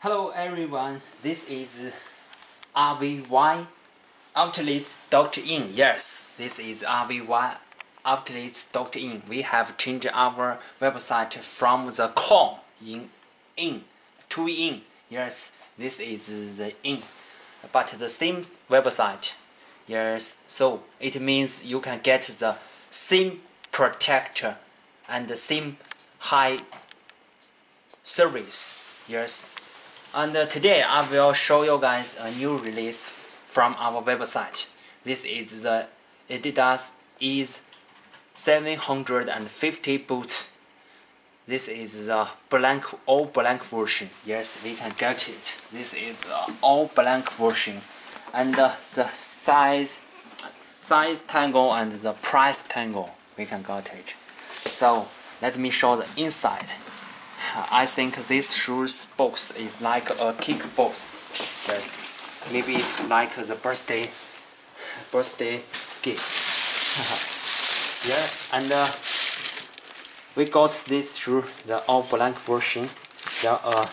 Hello everyone, this is IVY Outlets.in. Yes, this is IVY Outlets.in. We have changed our website from the com in in to in. Yes, this is the in, but the same website. Yes, so it means you can get the same protector and the same high service. Yes, and uh, today I will show you guys a new release from our website. This is the Adidas is 750 boost. This is the blank all blank version. Yes, we can get it. This is the all blank version, and uh, the size size tangle and the price tangle we can get it. So let me show the inside. I think this shoes box is like a kick box. Yes, maybe it's like the birthday birthday gift. yeah, and uh, we got this shoe, the all blank version. There are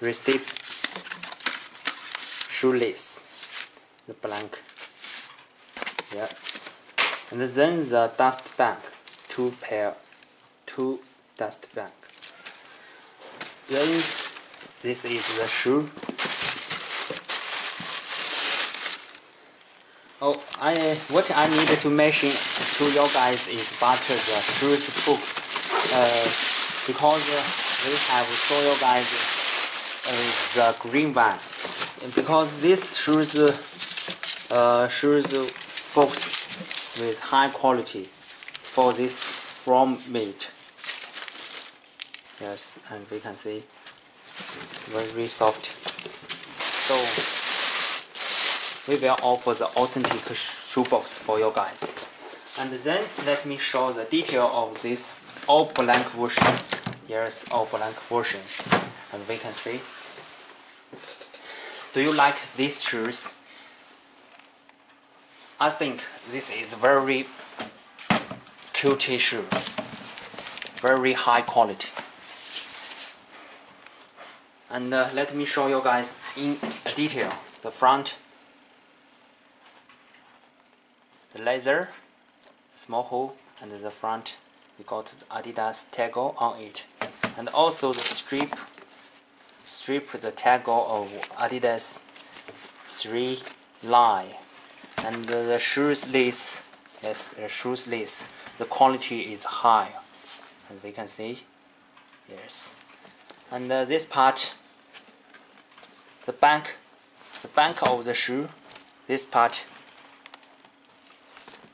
receipt shoelace, the blank. Yeah, and then the dust bag, two pair, two dust bag. Then this is the shoe. Oh, I what I need to mention to you guys is about the shoes books. Uh, because we have show you guys uh, the green one. Because this shoes uh, shoes books with high quality for this from made. Yes, and we can see very soft. So we will offer the authentic shoebox for you guys. And then let me show the detail of this all blank versions. Yes, all blank versions. And we can see. Do you like these shoes? I think this is very cute shoe. Very high quality and uh, let me show you guys in detail the front. The leather small hole and the front. We got Adidas tag on it. And also the strip strip the tag of Adidas 3 line. And the shoes lace yes the shoes lace the quality is high. As we can see yes. And uh, this part the back the back of the shoe this part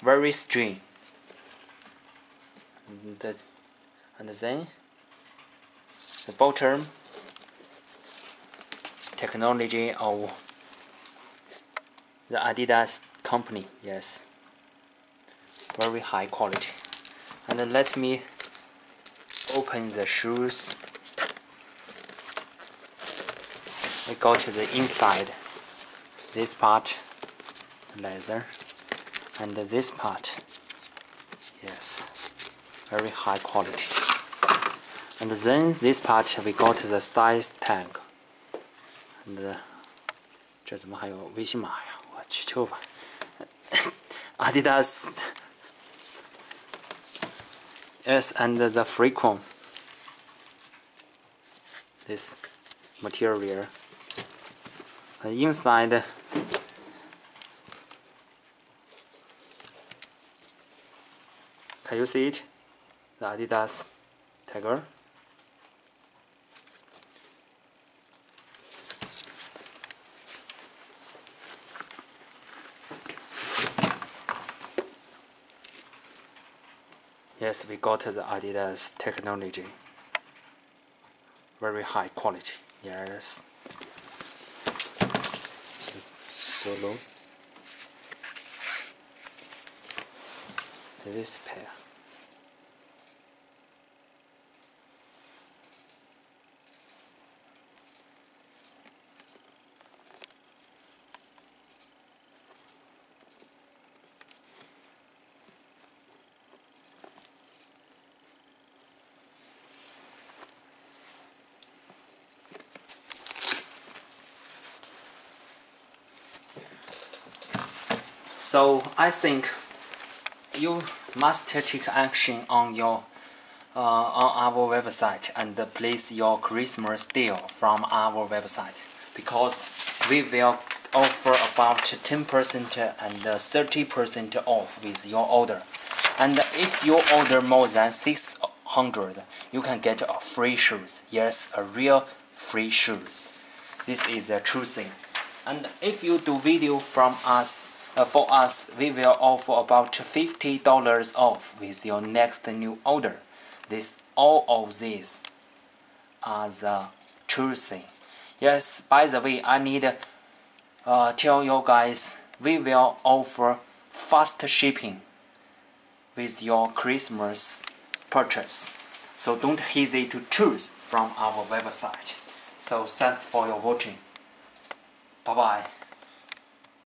very strong and, the, and then the bottom technology of the Adidas company yes. Very high quality. And let me open the shoes we go to the inside this part leather and this part yes very high quality and then this part we go to the size tag and 这怎么还有微信码呀？我去求吧！Adidas yes and the frequent this material inside can you see it the Adidas tiger Yes, we got the Adidas technology. Very high quality. Yes solo. This pair So I think you must take action on your uh, on our website and place your Christmas deal from our website because we will offer about 10% and 30% off with your order. And if you order more than 600, you can get a free shoes. Yes, a real free shoes. This is a true thing. And if you do video from us, uh, for us, we will offer about $50 off with your next new order. This all of these are the true thing. Yes, by the way, I need uh, tell you guys we will offer fast shipping with your Christmas purchase. So don't hesitate to choose from our website. So thanks for your watching. Bye bye.